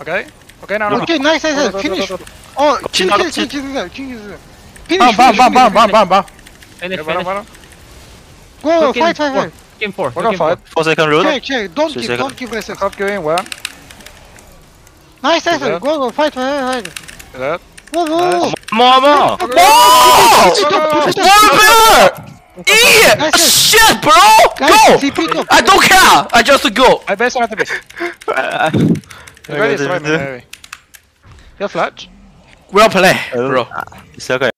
Okay. Okay, no, no. Okay, nice, nice, nice. Finish. Oh, kill, kill, kill, kill, kill, kill. Finish, bam, bam, bam, bam, bam, bam. Finish, finish. Go, look fight, fight, fight. Game four. We're gonna fight. Four second rule. Check, check. Don't Three give, second. don't give resist. Stop giving one. Nice, nice, go, go, fight, fight, fight. Is that? Whoa, whoa, whoa. More, more. More, more. Yeah! Shit, bro! Guys, go! I don't care! I just go! I best at the base. Okay, Ready, this strike me, is- You're flat. Well played, bro. It's okay.